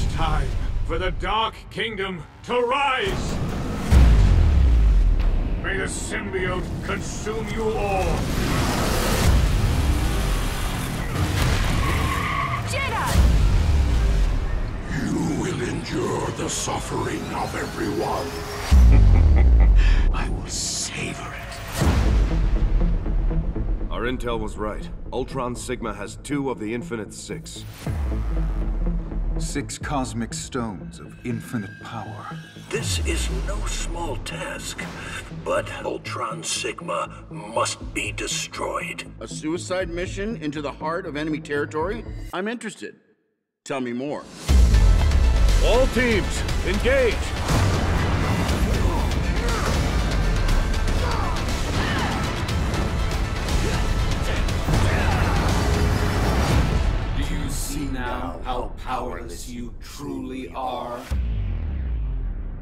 is time for the Dark Kingdom to rise! May the symbiote consume you all! Jedah! You will endure the suffering of everyone. I will savor it. Our intel was right. Ultron Sigma has two of the Infinite Six. Six cosmic stones of infinite power. This is no small task, but Ultron Sigma must be destroyed. A suicide mission into the heart of enemy territory? I'm interested. Tell me more. All teams, engage! Now how powerless you truly are?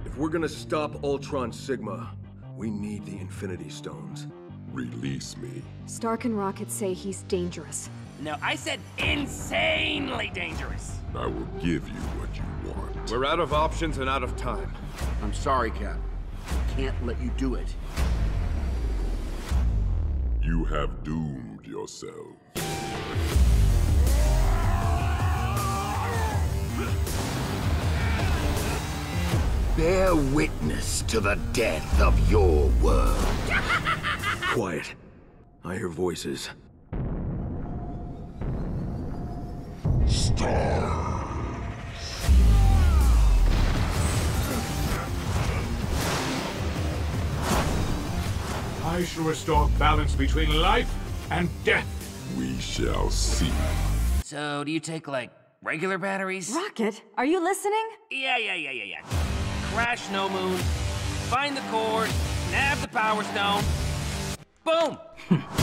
If we're gonna stop Ultron Sigma, we need the Infinity Stones. Release me. Stark and Rocket say he's dangerous. No, I said insanely dangerous. I will give you what you want. We're out of options and out of time. I'm sorry, Cap. I can't let you do it. You have doomed yourself. Bear witness to the death of your world. Quiet. I hear voices. I shall restore balance between life and death. We shall see. So, do you take, like, regular batteries? Rocket, are you listening? Yeah, yeah, yeah, yeah, yeah. Crash No Moon, find the core, nab the Power Stone. Boom!